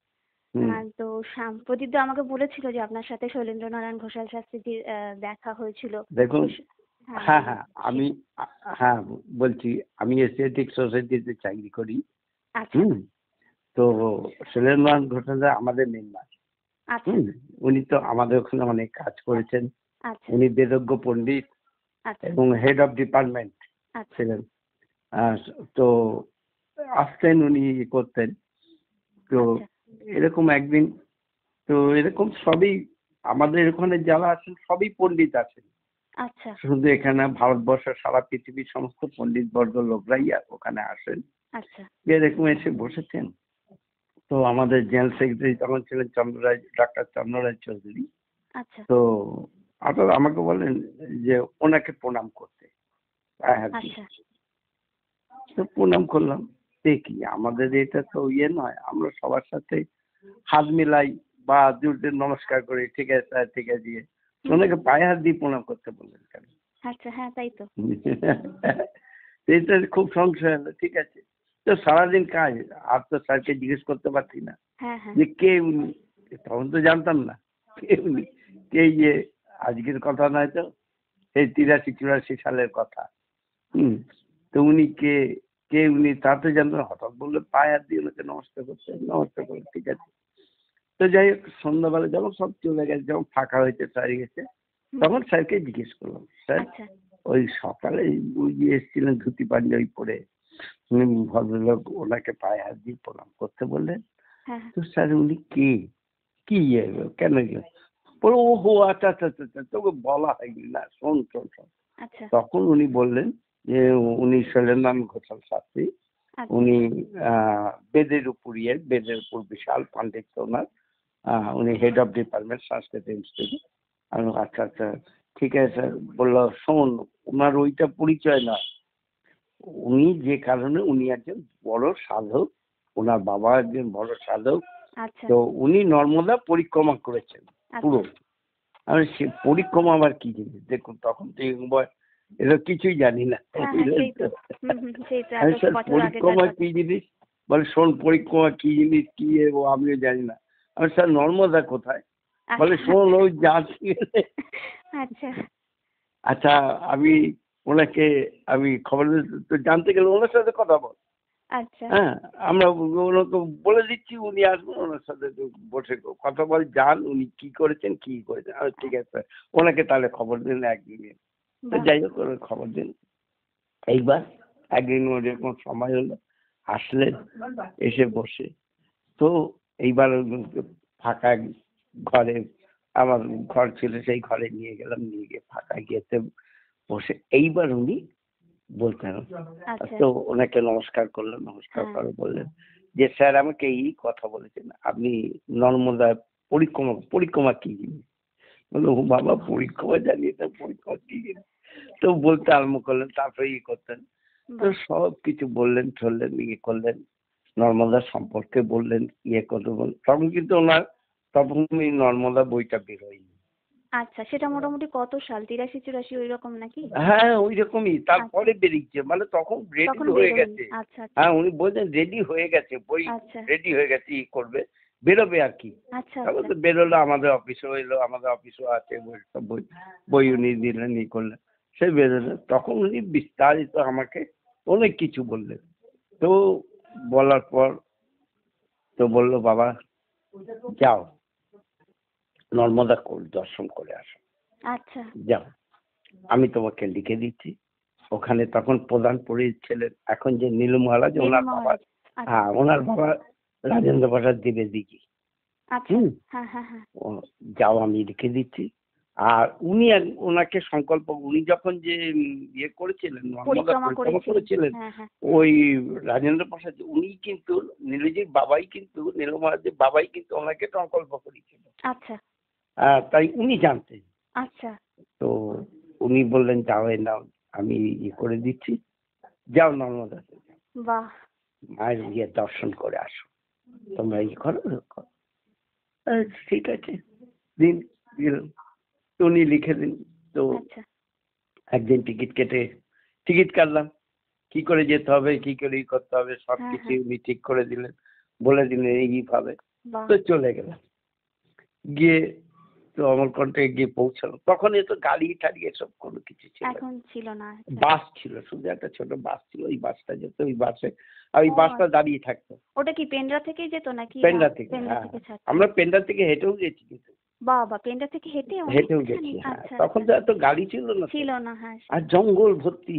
তো সাম্প্রতিক আমাকে বলেছিল যে আপনার সাথে শৈলেন্দ্র নারায়ণ ঘোষাল শাস্ত্রীজির দেখা হয়েছিল। দেখুন হ্যাঁ হ্যাঁ আমি হ্যাঁ বলছি আমি এশিয়াটিক সোসাইটিতে চাকরি করি। আচ্ছা। তো সুরেন্দ্রনাথ ঘোষাল আমাদের মেম্বার আচ্ছা। উনি তো আমাদের ওখানে অনেক কাজ করেছেন। আচ্ছা। উনি বেদজ্ঞ পণ্ডিত আচ্ছা। এবং হেড অফ ডিপার্টমেন্ট ছিলেন। তো আসতেন উনি ই করতেন। তো। এরকম একদিন তো এরকম সবই আমাদের ওখানে যারা আছেন সবই পণ্ডিত আছেন। শুধু এখানে ভারতবর্ষ সারা পৃথিবীর সমস্ত পণ্ডিত বর্গ লোকরাই ওখানে আসেন। এরকম এসে বসেছেন। তো আমাদের জেনারেল সেক্রেটারি তখন ছিলেন চন্দ্ররাজ ডাক্তার চন্দ্ররাজ চৌধুরী। আচ্ছা। তো আপনারা আমাকে বললেন যে ওনাকে প্রণাম করতে। আচ্ছা। তো প্রণাম করলাম। দেখি আমাদের এটা তো ইয়ে নয় আমরা সবার সাথে হাত মিলাই বা জুড়তে নমস্কার করি ঠিক আছে স্যার ঠিক আছে দিয়ে। ওনাকে পায়ে হাত দিয়ে প্রণাম করতে বললেন কেন? আচ্ছা হ্যাঁ তাই তো। এটা খুব সংশয় হলো ঠিক আছে। তো সারাদিন কাজ আর তো স্যারকে জিজ্ঞেস করতে পারছি না। হ্যাঁ হ্যাঁ। যে কে উনি? তখন তো জানতাম না কে উনি। কে যে আজকের কথা নয় তো সেই তিরাশি চুরাশি সালের কথা। হুম তো উনি কে? কে উনি? তা তো জানতাম হঠাৎ বললে পায়ে হাত দিয়ে ওনাকে নমস্কার করতে নমস্কার করে ঠিক আছে। তো যাই হোক সন্ধ্যাবেলা যখন সব চলে গেছে যখন ফাঁকা হয়েছে স্যার গেছে তখন স্যারকে জিজ্ঞেস করলাম স্যার আচ্ছা। ওই সকালে ওই যে এসেছিলেন ধুতি পাঞ্জাবি পরে উনি ভদ্রলোক ওনাকে পায়ে হাত দিয়ে প্রণাম করতে বললেন। হ্যাঁ হ্যাঁ। তো স্যার উনি কে? কি কেন বলো ও হো আচ্ছা আচ্ছা আচ্ছা আচ্ছা, তোকে বলা হয়নি না শোন শোন শোন। আচ্ছা। তখন উনি বললেন যে উনি শৈলেন্দ্রনাথ ঘোষাল শাস্ত্রী। আচ্ছা। উনি বেদের উপর ইয়ে বেদের উপর বিশাল পাণ্ডিত্য ওনার। উনি head of department Sanskrit institute আমি আচ্ছা আচ্ছা ঠিক আছে স্যার বলল শোন ওনার ওইটা পরিচয় নয়। উনি যে কারণে উনি একজন বড় সাধক ওনার বাবা একজন বড় সাধক। আচ্ছা। তো উনি নর্মদা পরিক্রমা করেছেন পুরো। আচ্ছা আমি সে পরিক্রমা আবার কি জিনিস? দেখুন তখন তো বয়- কিছুই জানি না। হ্যাঁ, হ্যাঁ, আমি স্যার পরিক্রমা কি জিনিস? বলে শোন পরিক্রমা কি জিনিস কি এ ও আমিও জানি না। আমি স্যার নর্মদা কোথায়? বলে আচ্ছা। শোন ওই যাচ্ছি আচ্ছা। আচ্ছা আমি ওনাকে আমি খবর জানতে গেলে ওনার সাথে কথা বল। আচ্ছা। হ্যাঁ আমরা ওনাকে বলে দিচ্ছি উনি আসবেন ওনার সাথে বসে কথা বল যান উনি কি করেছেন কি করেছেন। আমি ঠিক আছে ওনাকে তাহলে খবর দিন একদিনে যাই হোক ওনার খবর দিন। এইবার একদিন সময় হলো আসলেন এসে বসে। তো এইবার ফাঁকা ঘরে আমার ঘর ছিল সেই ঘরে নিয়ে গেলাম নিয়ে গিয়ে ফাঁকা গিয়েতে বসে। এইবার উনি বলতেন। আচ্ছা। তো ওনাকে নমস্কার করলেন নমস্কার হ্যাঁ। করে বললেন যে স্যার আমাকে এই কথা বলেছেন। আপনি নর্মদা পরিক্রমা পরিক্রমা কি জিনিস? বলল বাবা পরীক্ষা জানিয়ে তো পরিক্রমা কি তো বলতে আরম্ভ করলেন তারপরে ইয়ে করতেন। তো সব কিছু বললেন চললেন ইয়ে করলেন। নর্মদা সম্পর্কে বললেন ইয়ে করতে বললেন তখন কিন্তু ওনার তখন এই নর্মদা বইটা বেরোয়নি আচ্ছা সেটা মোটামুটি কত সাল? তিরাশি চুরাশি ওই রকম নাকি? হ্যাঁ ওই রকমই তারপরে বেরিয়েছে। মানে তখন রেডি হয়ে গেছে। আচ্ছা আচ্ছা। হ্যাঁ উনি বলছেন রেডি হয়ে গেছে বই আচ্ছা। রেডি হয়ে গেছে ই করবে। বেরোবে আর কি। আচ্ছা তারপর আচ্ছা তো বেরোলো আমাদের অফিসেও এলো আমাদের অফিসও আছে বই বই উনি দিলেন ই করলেন। সে বেরোলো। তখন উনি বিস্তারিত আমাকে অনেক কিছু বললেন। তো বলার পর তো বলল বাবা যাও। নর্মদা কোল দর্শন করে আসো। আচ্ছা। যাও। আমি তোমাকে লিখে দিচ্ছি। ওখানে তখন প্রধান পুরোহিত ছিলেন এখন যে নীলু মহারাজ ওনার বাবা। আচ্ছা। হ্যাঁ ওনার বাবা রাজেন্দ্র প্রসাদ দ্বিবেদী আচ্ছা। হুম। হ্যাঁ হ্যাঁ হ্যাঁ। যাও আমি লিখে দিচ্ছি। আর উনি ওনাকে সংকল্প উনি যখন যে ইয়ে করেছিলেন পরিক্রমা করেছিলেন। ওই রাজেন্দ্র প্রসাদ উনি কিন্তু নীলজির বাবাই কিন্তু নীল মহারাজের বাবাই কিন্তু ওনাকে সংকল্প করেছিল আচ্ছা। তাই উনি জানতেন। আচ্ছা। তো উনি বললেন যাও নাও আমি ইয়ে করে দিচ্ছি। যাও নর্মদাতে যাও। বাহ। মায়ের গিয়ে দর্শন করে আসো। তোমরা ই করো ঠিক আছে। দিন উনি লিখে দিন। তো আচ্ছা। একদিন টিকিট কেটে টিকিট কাটলাম। কি করে যেতে হবে কি করে ই করতে হবে সব হ্যাঁ, কিছু হ্যাঁ। উনি ঠিক করে দিলেন। বলে দিলেন এইভাবে তো চলে গেলাম। গিয়ে তো অমরকণ্ঠে গিয়ে পৌঁছালো। তখন এ তো গাড়ি টাড়ি এসব কোনো কিছু ছিল না। এখন ছিল না আচ্ছা। বাস ছিল শুধু একটা ছোট বাস ছিল ওই বাসটা যেত ওই বাসে আর ওই বাসটা দাঁড়িয়ে থাকতো। ওটা কি পেন্ড্রা থেকেই যেত নাকি পেন্ডা থেকে পেন্ড্রা হ্যাঁ থেকে আমরা পেন্ডা থেকে হেঁটেও গেছি কিন্তু। বাবা পেন্ড্রা থেকে হেঁটে হেঁটেও গেছি হ্যাঁ। আচ্ছা তখন তো এত গাড়ি ছিল না ছিল না হ্যাঁ আর জঙ্গল ভর্তি।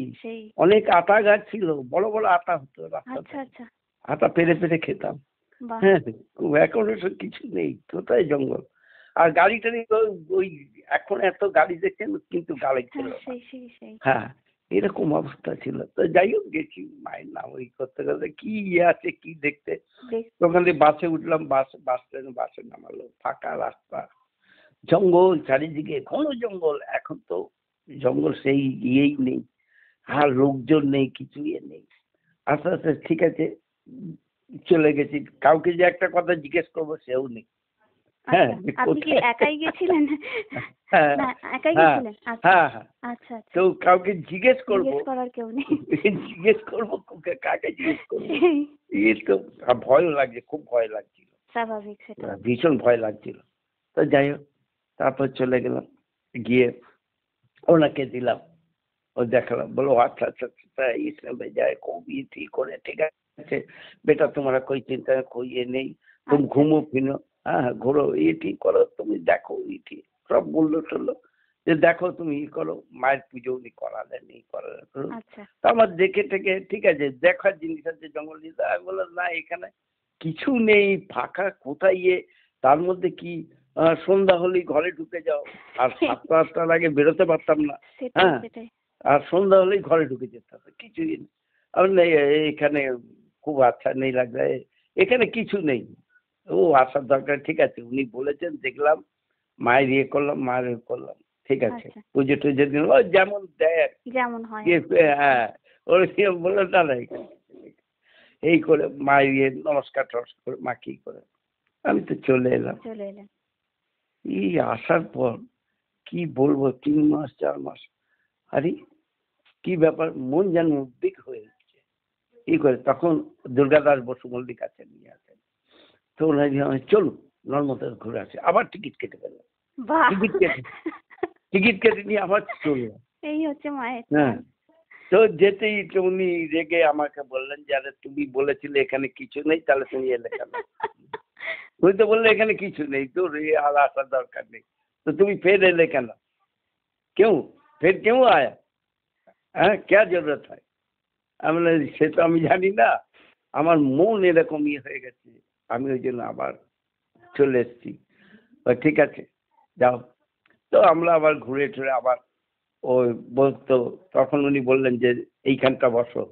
অনেক আটা গাছ ছিল বড় বড় আটা হতো রাস্তাতে আচ্ছা আচ্ছা। আটা পেরে পেরে খেতাম। হ্যাঁ খুব এখন ওসব কিছু নেই কোথায় জঙ্গল? আর গাড়ি টাড়ি তো ওই এখন এত গাড়ি দেখছেন কিন্তু গাড়ি ছিল হ্যাঁ সেই হ্যাঁ এরকম অবস্থা ছিল। তো যাই হোক গেছি মায়ের নাম ওই করতে করতে কি ইয়ে আছে কি দেখতে। ওখান থেকে বাসে উঠলাম বাস বাস স্ট্যান্ড বাসে নামালো ফাঁকা রাস্তা। জঙ্গল চারিদিকে ঘন জঙ্গল। এখন তো জঙ্গল সেই ইয়েই নেই আর লোকজন নেই কিছু ইয়ে নেই। আস্তে আস্তে ঠিক আছে চলে গেছি। কাউকে যে একটা কথা জিজ্ঞেস করব সেও নেই। হ্যাঁ, আচ্ছা আপনি কি কোথায়? একাই গেছিলেন হ্যাঁ না একাই হ্যাঁ, গেছিলেন আচ্ছা হ্যাঁ হ্যাঁ আচ্ছা আচ্ছা তো কাউকে জিজ্ঞেস করবো জিজ্ঞেস করার কেউ নেই জিজ্ঞেস করবো কাকে কাকে জিজ্ঞেস করবো সেই এই তো আর ভয়ও লাগছে খুব ভয় লাগছিল স্বাভাবিক সেটা ভীষণ ভয় লাগছিল তো যাই হোক তারপর চলে গেলাম গিয়ে ওনাকে দিলাম ও দেখালাম বলো আচ্ছা আচ্ছা আচ্ছা इसमें जाए खूब ये ठीक हो रहा है ठीक है बेटा तुम्हारा कोई चिंता कोई ये नहीं तुम আচ্ছা। घूमो फिरो হ্যাঁ, হ্যাঁ ঘোরো এটি করো তুমি দেখো এটি সব বলল টললো যে দেখো তুমি ই করো মায়ের পুজো উনি করালেন ই করালেন। আচ্ছা। তো আমার দেখে টেকে ঠিক আছে দেখার জিনিস আছে জঙ্গল আমি বললাম না এখানে কিছু নেই ফাঁকা কোথায় ইয়ে? তার মধ্যে কি সন্ধ্যা হলেই ঘরে ঢুকে যাও। আর সাতটা আটটার আগে বেরোতে পারতাম না। হ্যাঁ আর সন্ধ্যা হলেই ঘরে ঢুকে যেতাম কিছুই নেই। এখানে খুব আচ্ছা নেই লাগবে। এখানে কিছু নেই। ও আসার দরকার ঠিক আছে। উনি বলেছেন দেখলাম মায়ের ইয়ে করলাম মায়ের ইয়ে করলাম ঠিক আছে। আচ্ছা। পুজো টুজো দিন ও যেমন দেয়। যেমন হয়। ইয়ে, হ্যাঁ ওর কি বলল না না এই করে মায়ের ইয়ে নমস্কার টমস্কার করে মা কি করে? আমি তো চলে এলাম। চলে এলেন। এই আসার পর কি বলব তিন মাস চার মাস আরে কি ব্যাপার মন যেন উদ্বিগ হয়ে যাচ্ছে। এই করে তখন দুর্গাদাস বসু মল্লিক আছেন নিয়ে আসেন। হ্যাঁ, চলুন ঘুরে আসে। আবার টিকিট কেটে টিকিট কেটে টিকিট কেটে নিয়ে আবার চললাম এই হচ্ছে মায়ের হ্যাঁ। তো যেতেই রেগে আমাকে বললেন যে আরে তুমি বলেছিলে এখানে কিছু নেই তাহলে তুমি এলে কেন? তুমি তো বললে এখানে কিছু নেই তো রে আর আসার দরকার নেই। তো তুমি ফের এলে কেন? কেউ ফের কেউ আয়া? হ্যাঁ ক্যা জরুরত হয়? আমি সে তো আমি জানি না। আমার মন এরকম ইয়ে হয়ে গেছে। আমি ওই জন্য আবার চলে এসেছি। ঠিক আছে যাও। তো আমরা আবার ঘুরে টুরে আবার ওই বলতো তখন উনি বললেন যে এইখানটা বসো।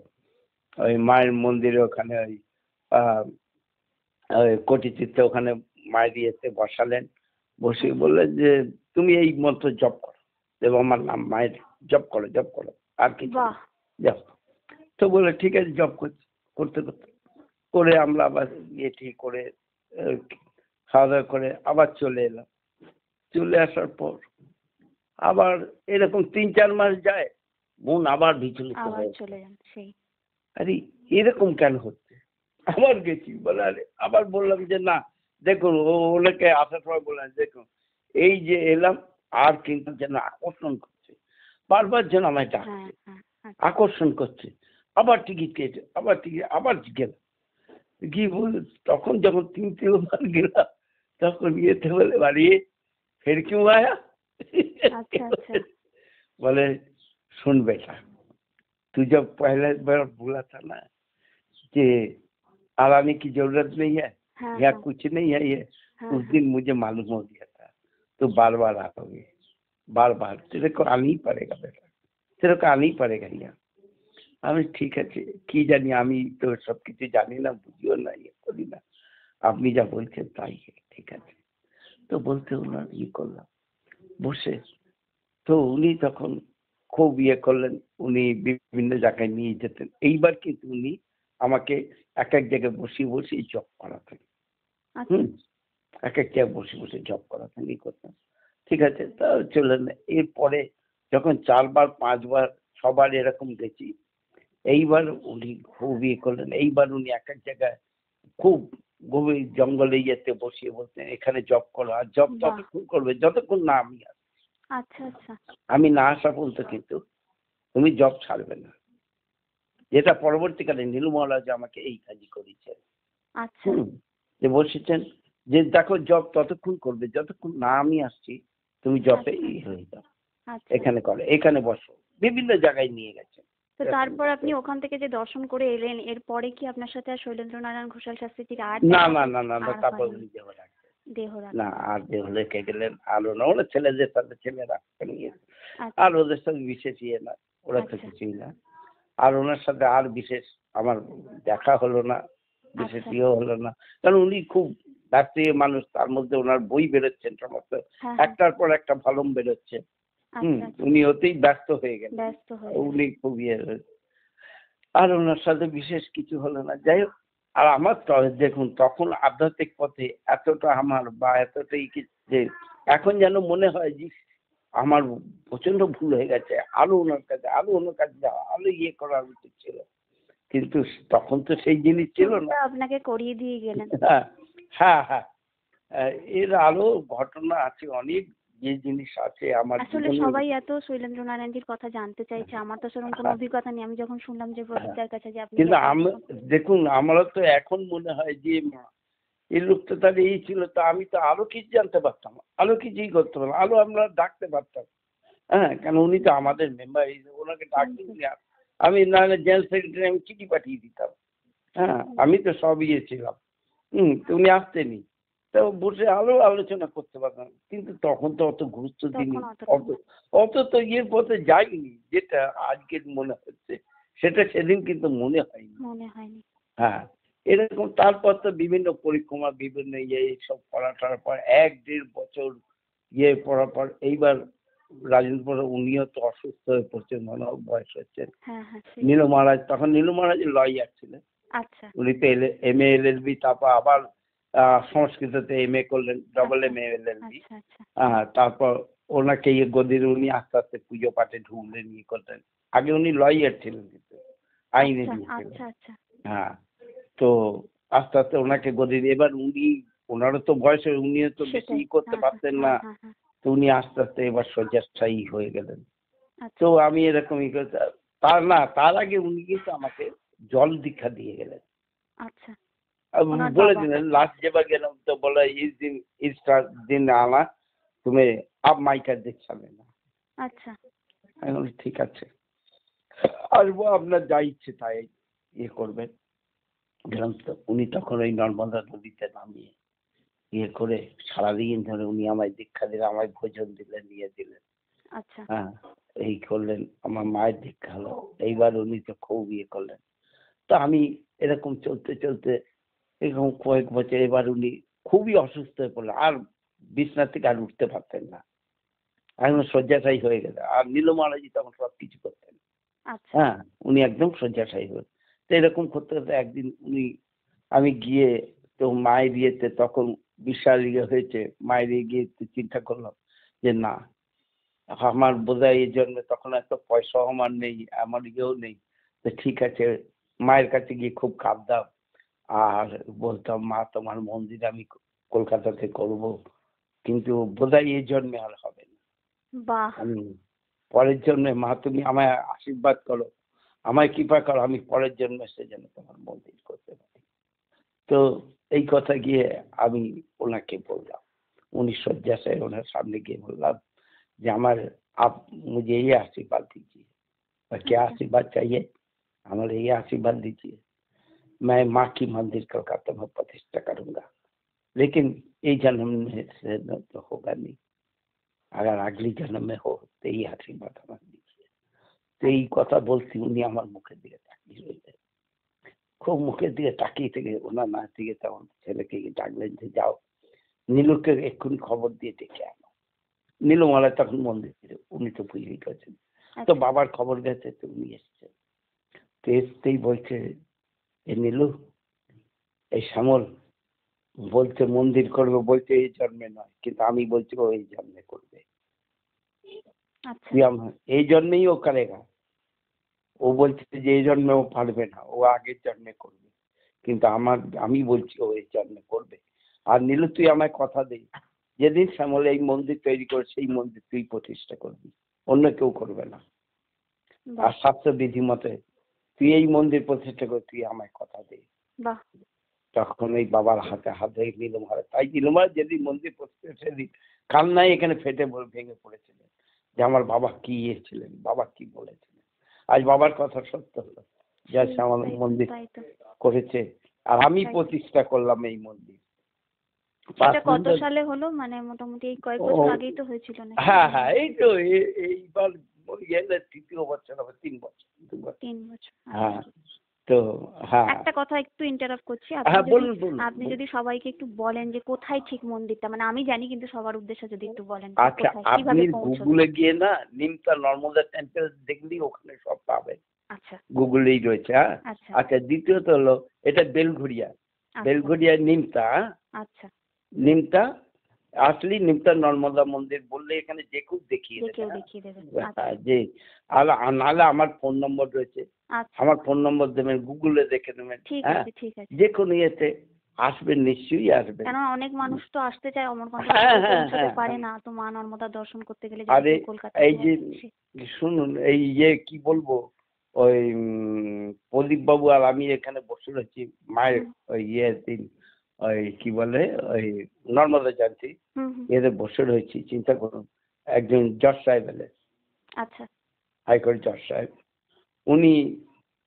ওই মায়ের মন্দিরে ওখানে ওই ওই কোটিচিত্তে ওখানে মায়ের ইয়েতে বসালেন। বসিয়ে বললেন যে তুমি এই মন্ত্র জপ করো। দেব আমার নাম মায়ের জপ করো জপ করো আর কি। বাহ। তো বলে ঠিক আছে জব করছি করতে করতে। করে আমরা আবার ইয়ে ঠিক করে খাওয়া দাওয়া করে আবার চলে এলাম। চলে আসার পর আবার এরকম তিন চার মাস যায় মন আবার বিচলিত হয়ে চলে যান সেই। আরে এরকম কেন হচ্ছে? আবার গেছি বলে আরে আবার বললাম যে না দেখুন ও ওনাকে আসার সময় বললাম দেখুন এই যে এলাম আর কিন্তু যেন আকর্ষণ করছে বারবার যেন আমায় ডাকছে হ্যাঁ হ্যাঁ আচ্ছা। আকর্ষণ করছে আবার টিকিট কেটে আবার টিকিট আবার গেলাম। গিয়ে বল তখন যখন তিন তিনবার গেলাম তখন ইয়েতে বলে বাড়ি ফের क्यों आया अच्छा, अच्छा। बोले सुन बेटा तू जब पहले बार बोला था ना कि आने की जरूरत नहीं है हाँ या हाँ कुछ नहीं है ये हाँ उस दिन मुझे मालूम हो गया था तो बार बार आओगे बार बार तेरे को आना ही पड़ेगा बेटा तेरे को आना ही पड़ेगा यहाँ আমি ঠিক আছে। কি জানি আমি তো সব কিছু জানি না বুঝিও না ইয়ে করি না। আপনি যা বলছেন তাই ঠিক আছে। তো বলতে ওনার ইয়ে করলাম। বসে। তো উনি তখন খুব ইয়ে করলেন উনি বিভিন্ন জায়গায় নিয়ে যেতেন। এইবার কিন্তু উনি আমাকে এক এক জায়গায় বসিয়ে বসিয়ে জব করাতেন। আচ্ছা। হুম? এক এক জায়গায় বসে বসে জব করাতেন ই করতেন। ঠিক আছে? তা চললেন এরপরে যখন চারবার পাঁচবার ছবার এরকম গেছি এইবার উনি খুব ইয়ে করলেন। এইবার উনি এক এক জায়গায় খুব গভীর জঙ্গলে ইয়েতে বসিয়ে বলতেন এখানে জব করো আর জব বাহ। ততক্ষণ করবে যতক্ষণ না আমি। আচ্ছা আচ্ছা। আমি না আসা পর্যন্ত কিন্তু তুমি জব ছাড়বে না। যেটা পরবর্তীকালে নীলু মহারাজ আমাকে এই কাজই করেছেন আচ্ছা। যে বসেছেন যে দেখো জব ততক্ষণ করবে যতক্ষণ না আমি আসছি তুমি জবে আচ্ছা। ই হয়ে যাও। এখানে করো এখানে বসো। বিভিন্ন জায়গায় নিয়ে গেছে তো তারপর আপনি ওখান থেকে যে দর্শন করে এলেন এরপরে কি আপনার সাথে আর শৈলেন্দ্র নারায়ণ ঘোষাল শাস্ত্রীর আর না না না না না তারপর উনি দেহ না আর দেহ রেখে গেলেন আরও ওরা ছেলেদের সাথে ছেলে রাখতেন ইয়ে আচ্ছা। আর ওদের সাথে বিশেষ ইয়ে না ওরা তো আচ্ছা। কিছুই না। আর ওনার সাথে আর বিশেষ আমার দেখা হলো না বিশেষ। ইয়ে হলো না। কারণ উনি খুব ব্যস্ত মানুষ তার মধ্যে ওনার বই বেরোচ্ছেন সমস্ত। হ্যাঁ হ্যাঁ। একটার পর একটা ভালম বেরোচ্ছে। উনি ওতেই ব্যস্ত হয়ে গেলেন। ব্যস্ত হয়ে উনি খুব ইয়ে হয়ে- আর ওনার সাথে বিশেষ কিছু হলো না। যাই হোক আর আমার দেখুন তখন আধ্যাত্মিক পথে এতটা আমার বা এতটাই যে এখন যেন মনে হয় যে আমার প্রচণ্ড ভুল হয়ে গেছে আরও ওনার কাছে আরও ওনার কাছে যাওয়া আরও ইয়ে করার উচিত ছিল। কিন্তু তখন তো সেই জিনিস ছিল না। আপনাকে করিয়ে দিয়ে গেলেন। হ্যাঁ হ্যাঁ হ্যাঁ। এর আরও ঘটনা আছে অনেক যে জিনিস আছে আমার আসলে সবাই এত শৈলেন্দ্র নারায়ণজির কথা জানতে চাইছে আমার তো সেরকম কোনো হ্যাঁ। অভিজ্ঞতা নেই। আমি যখন শুনলাম যে প্রদীপদার কাছে যে আপনি কিন্তু আমি দেখুন আমারও তো এখন মনে হয় যে মা, এই লোকটা তাহলে এই ছিল তো আমি তো আরও কিছু জানতে পারতাম? আরও কিছুই করতে পারতাম আরও আমরা ডাকতে পারতাম। হ্যাঁ কেন উনি তো আমাদের মেম্বার ওনাকে ডাকি উনি আমি না জেনারেল সেক্রেটারি আমি চিঠি পাঠিয়ে দিতাম। হ্যাঁ আমি তো সব ইয়ে ছিলাম। হুম তো উনি আসতেনি তো বসে আরও আলোচনা করতে পারতাম। কিন্তু তখন তো অত গুরুত্ব দিইনি। অত অত তো ইয়ের পথে যাইনি যেটা আজকের মনে হচ্ছে। সেটা সেদিন কিন্তু মনে হয়নি। মনে হয়নি। হ্যাঁ এরকম তারপর তো বিভিন্ন পরিক্রমা বিভিন্ন ইয়ে সব করা টরার পর এক দেড় বছর ইয়ে পড়ার পর এইবার রাজেন্দ্র উনিও তো অসুস্থ হয়ে পড়ছেন মনে হয় বয়স হচ্ছে। হ্যাঁ হ্যাঁ নীলু মহারাজ তখন নীলু মহারাজ লয়ার ছিলেন। আচ্ছা। উনি তো M A L L B তারপর আবার সংস্কৃততে এম এ করলেন double M A L L B তারপর ওনাকে ইয়ে গদির উনি আস্তে আস্তে পুজো পাঠে ঢুকলেন ইয়ে করলেন। আগে উনি লয়ার ছিলেন কিন্তু আইনে আচ্ছা আচ্ছা আচ্ছা। হ্যাঁ তো আস্তে আস্তে ওনাকে গদির এবার উনি ওনারও তো বয়স হয়ে উনিও তো বেশি ই করতে হ্যাঁ, পারতেন হ্যাঁ, না হ্যাঁ, তো উনি আস্তে আস্তে এবার শয্যাশায়ী হয়ে গেলেন। তো আমি এরকমই করতে- তার না তার আগে উনি কিন্তু আমাকে জল দীক্ষা দিয়ে গেলেন। আচ্ছা। বলে বলেছিলেন লাস্ট যেবার গেলাম তো বলে ইস দিন ইস্টার দিন আলা তুমি আপ মাইকা দেখছাবে না আচ্ছা। এখন ঠিক আছে। আসব আপনার যা ইচ্ছে তাই ইয়ে করবেন। গেলাম তো উনি তখন ওই নর্মদা নদীতে নামিয়ে ইয়ে করে সারাদিন ধরে উনি আমায় দীক্ষা দিলেন আমায় ভোজন দিলেন নিয়ে দিলেন। আচ্ছা। হ্যাঁ এই করলেন আমার মায়ের দীক্ষা হলো। এইবার উনি তো খুব ইয়ে করলেন। তো আমি এরকম চলতে চলতে এরকম কয়েক বছর এবার উনি খুবই অসুস্থ হয়ে পড়লেন। আর বিছনা থেকে আর উঠতে পারতেন না। একদম শয্যাশায়ী হয়ে গেছে আর নীলমালাজি তখন সব কিছু করতেন। আচ্ছা। হ্যাঁ উনি একদম শয্যাশায়ী হয়ে। তো এরকম করতে করতে একদিন উনি আমি গিয়ে তো মায়ের ইয়েতে তখন বিশাল ইয়ে হয়েছে মায়ের ইয়ে গিয়ে চিন্তা করলাম যে না আমার বোধহয় এই জন্মে তখন এত পয়সাও আমার নেই আমার ইয়েও নেই। তো ঠিক আছে মায়ের কাছে গিয়ে খুব কাঁদতাম আর বলতাম মা তোমার মন্দির আমি কলকাতাতে করব কিন্তু বোধহয় এই জন্মে আর হবে না বাহ আমি পরের জন্মে মা তুমি আমায় আশীর্বাদ করো আমায় কৃপা করো আমি পরের জন্মে সে যেন তোমার মন্দির করতে পারি তো এই কথা গিয়ে আমি ওনাকে বললাম উনি শয্যাশায় ওনার सामने গিয়ে বললাম যে আমার आप मुझे ये आशीर्वाद दीजिए और क्या आशीर्वाद चाहिए हमारे ये आशीर्वाद दीजिए मैं माँ की मंदिर कलकत्ता में प्रतिष्ठा करूंगा लेकिन ये जन्म में से न तो होगा नहीं अगर अगली जन्म में हो तो এই আশীর্বাদ আমার দিচ্ছে তো এই কথা বলছি উনি আমার মুখের দিকে তাকিয়ে রইলেন খুব মুখের দিকে তাকিয়ে থেকে ওনার না দিকে তখন ছেলেকে ডাকলেন যে যাও নীলুকে এক্ষুনি খবর দিয়ে ডেকে আনো নীলমালা তখন মন্দিরে উনি তো বুঝেই গেছেন তো আচ্ছা বাবার খবর গেছে তো উনি এসছেন তো এসতেই বলছে এ নীলু এই শ্যামল বলছে মন্দির করবে বলছে এই জন্মে নয় কিন্তু আমি বলছি ও এই জন্মে করবে। আচ্ছা। এই জন্মেই ও করেগা। ও বলছে যে এই জন্মে ও পারবে না ও আগের জন্মে করবে কিন্তু আমার আমি বলছি ও এই জন্মে করবে। আর নীলু তুই আমায় কথা দে যেদিন শ্যামল এই মন্দির তৈরি করে সেই মন্দির তুই প্রতিষ্ঠা করবি অন্য কেউ করবে না। আর স্বাস্থ্য বিধি মতে তুই এই মন্দির প্রতিষ্ঠা করে তুই আমায় কথা দে। তখন এই বাবার হাতে হাত ধরে নীলমহারা তাই নীলমহারা যেদিন মন্দির প্রতিষ্ঠা সেদিন কান্নায় এখানে ফেটে ভেঙে পড়েছিলেন। যে আমার বাবা কি ছিলেন বাবা কি বলেছিলেন। আজ বাবার কথা সত্য হলো যা সেই শ্যামল মন্দির করেছে। আর আমি প্রতিষ্ঠা করলাম এই মন্দির। কত সালে হলো? মানে মোটামুটি এই কয়েক বছর আগেই তো হয়েছিল না হ্যাঁ হ্যাঁ এই তো এইবার এলে তৃতীয় বছর হবে তিন বছর তিন বছর হ্যাঁ আচ্ছা। তো হ্যাঁ। একটা কথা একটু ইন্টারাপ্ট করছি। হ্যাঁ আপনি যদি আপনি যদি সবাইকে একটু বলেন যে কোথায় ঠিক মন্দিরটা মানে আমি জানি কিন্তু সবার উদ্দেশ্যে যদি একটু বলেন আচ্ছা আপনি গুগলে গিয়ে না নিমতা নর্মদা টেম্পল দেখলেই ওখানে সব পাবেন। আচ্ছা। গুগলেই রয়েছে হ্যাঁ? আচ্ছা। আচ্ছা দ্বিতীয়ত হলো এটা বেলঘড়িয়া। বেলঘড়িয়া নিমতা হ্যাঁ? আচ্ছা। নিমতা আসলি নিমতা নর্মদা মন্দির বললে এখানে যে কেউ দেখিয়ে দেবে কেউ হ্যাঁ? আচ্ছা। হ্যাঁ, যে আর নাহলে আমার ফোন নম্বর রয়েছে। আচ্ছা। আমার ফোন নম্বর দেবেন গুগলে দেখে নেবেন হ্যাঁ? যে কোনো ইয়েতে আসবেন নিশ্চয়ই আসবেন। কেন অনেক মানুষ তো আসতে চায় অমরকন্টক হ্যাঁ, পৌঁছতে পারে। না তো মা নর্মদা দর্শন করতে গেলে আরে, এই যে শুনুন এই ইয়ে কি বলব ওই প্রদীপ বাবু আর আমি এখানে বসে রয়েছি মায়ের ওই ইয়ে দিন। ওই কি বলে ওই নর্মদা জয়ন্তী। এদের বসে রয়েছি চিন্তা করুন একজন জজ সাহেব এলেন। আচ্ছা। হাইকোর্ট জজ সাহেব। উনি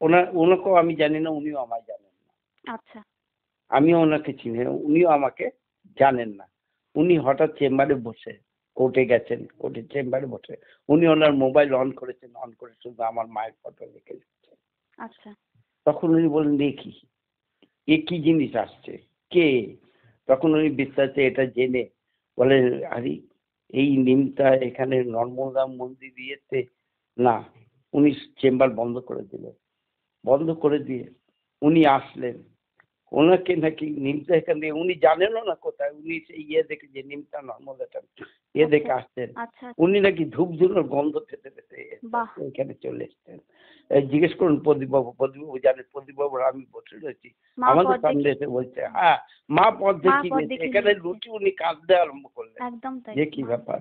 ওনার ওনাকেও আমি জানি না উনিও আমায় জানেন না। আচ্ছা। আমিও ওনাকে চিনি না উনিও আমাকে জানেন না। উনি হঠাৎ চেম্বারে বসে কোর্টে গেছেন কোর্টের চেম্বারে বসে উনি ওনার মোবাইল অন করেছেন অন করে শুধু আমার মায়ের ফটো রেখে দিচ্ছেন আচ্ছা। তখন উনি বললেন দেখি এ কি জিনিস আসছে? কে? তখন উনি বিস্তারিত এটা জেনে বলে, আরে, এই নিমটা এখানে নর্মদা মন্দির দিয়েছে। না, উনি চেম্বার বন্ধ করে দিলেন। বন্ধ করে দিয়ে উনি আসলেন। ওনাকে নাকি নিমতা এখানে উনি জানেনও না কোথায় উনি সেই ইয়ে দেখে যে নিমতা নর্মদাটা ইয়ে দেখে আচ্ছা উনি নাকি ধূপ ধুনোর গন্ধ পেতে পেতে। এখানে চলে এসছেন। জিজ্ঞেস করুন প্রদীপবাবু প্রদীপবাবু জানেন প্রদীপবাবু আর আমি বসে রয়েছি। আমাদের সামনে এসে বলছে হ্যাঁ মা পদ। দেখিয়ে এখানে। লুচি উনি কাঁদতে আরম্ভ করলেন। যে কি ব্যাপার।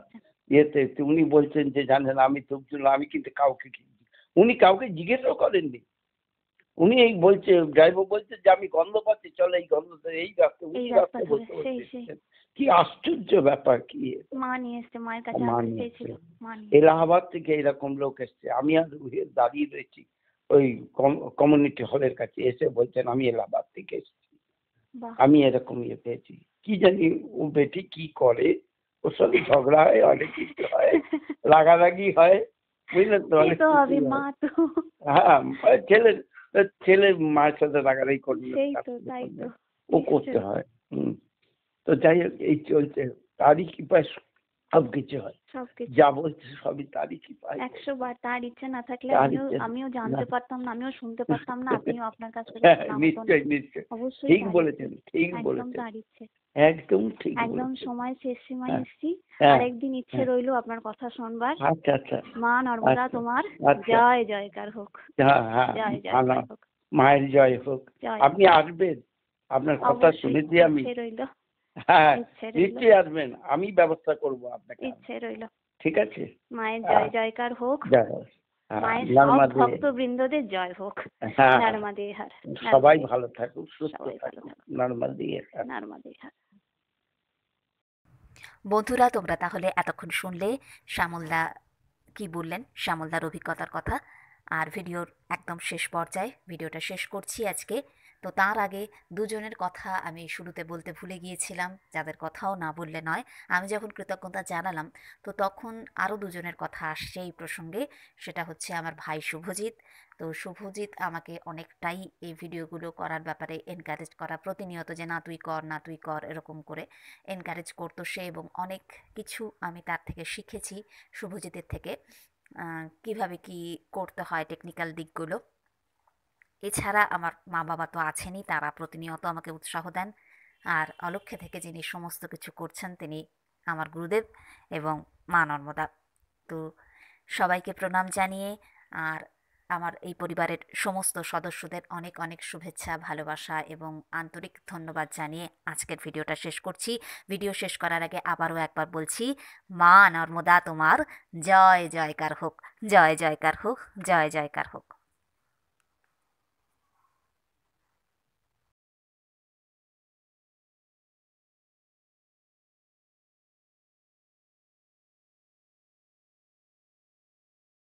ইয়েতে উনি বলছেন যে জানেন আমি ধূপ ধুনো আমি কিন্তু কাউকে উনি কাউকে জিজ্ঞেসও করেননি। উনি এই বলছে ড্রাইভার বলছে যে আমি গন্ধ পাচ্ছি চলো এই গন্ধ এই রাস্তা উনি রাস্তা। এসেছেন। কি আশ্চর্য ব্যাপার কি মা নিয়ে এসছে মায়ের কাছে মা নিয়ে এসছে। এলাহাবাদ থেকে এরকম লোক এসছে। আমি আর দাঁড়িয়ে রয়েছি ওই কমিউনিটি হলের কাছে এসে বলছেন আমি এলাহাবাদ থেকে এসেছি। আমি এরকম ইয়ে পেয়েছি। কি জানি ও বেটি কি করে? ওর সাথে ঝগড়া হয় অনেক কিছু হয় রাগারাগি হয় বুঝলেন তো? হয়। ওই ছেলে মায়ের সাথে রাগারাগি করবে ও করতে হয় হম। তো যাই হোক এই চলছে। তারই কৃপায় সব কিছু হয় যা বলছে সবই তারই কৃপায় একশো বার তার ইচ্ছে না থাকলে আমিও আমিও জানতে পারতাম না আমিও শুনতে পারতাম না আপনিও আপনার কাছ থেকে হ্যাঁ শোনা হতো নিশ্চয় নিশ্চয় অবশ্যই ঠিক বলেছেন ঠিক একদম বলেছেন। তার ইচ্ছে। একদম ঠিক একদম সময় শেষ সীমায় হ্যাঁ, এসছি। হ্যাঁ, আরেকদিন ইচ্ছে। রইল আপনার কথা শুনবার। আচ্ছা আচ্ছা। মা নর্মদা আচ্ছা, তোমার আচ্ছা। জয় জয়কার হোক। হ্যাঁ হ্যাঁ জয় জয়কার হোক। মায়ের জয় হোক। আপনি আসবেন। আপনার কথা শুনেছি আমি। হ্যাঁ ইচ্ছে নিশ্চয়ই আসবেন আমি ব্যবস্থা করব আপনাকে ইচ্ছে রইল। ঠিক আছে? মায়ের হ্যাঁ। জয় জয়কার হোক। জয় হ্যাঁ, মায়ের সব নর্মাদে জয় হোক। হ্যাঁ। নর্মদে সবাই ভালো থাকুক সুস্থ থাকুক। বন্ধুরা তোমরা তাহলে এতক্ষণ শুনলে শ্যামলদা কি বললেন? শ্যামলদার অভিজ্ঞতার কথা। আর ভিডিওর একদম শেষ পর্যায়ে ভিডিওটা শেষ করছি আজকে। তো তার আগে দুজনের কথা আমি শুরুতে বলতে ভুলে গিয়েছিলাম, যাদের কথাও না বললে নয়। আমি যখন কৃতজ্ঞতা জানালাম, তো তখন আরও দুজনের কথা আসছে এই প্রসঙ্গে। সেটা হচ্ছে আমার ভাই শুভজিৎ। তো শুভজিৎ আমাকে অনেকটাই এই ভিডিওগুলো করার ব্যাপারে এনকারেজ করা, প্রতিনিয়ত যে না তুই কর, না তুই কর, এরকম করে এনকারেজ করতো সে এবং অনেক কিছু আমি তার থেকে শিখেছি শুভজিতের থেকে। কীভাবে কি করতে হয় টেকনিক্যাল দিকগুলো। এছাড়া আমার মা বাবা তো আছেনই, তারা প্রতিনিয়ত আমাকে উৎসাহ দেন। আর অলক্ষ্যে থেকে যিনি সমস্ত কিছু করছেন, তিনি আমার গুরুদেব এবং মা নর্মদা। তো সবাইকে প্রণাম জানিয়ে, আর আমার এই পরিবারের সমস্ত সদস্যদের অনেক অনেক শুভেচ্ছা, ভালোবাসা এবং আন্তরিক ধন্যবাদ জানিয়ে আজকের ভিডিওটা শেষ করছি। ভিডিও শেষ করার আগে আবারও একবার বলছি, মা নর্মদা তোমার জয় জয়কার হোক, জয় জয়কার হোক, জয় জয়কার হোক।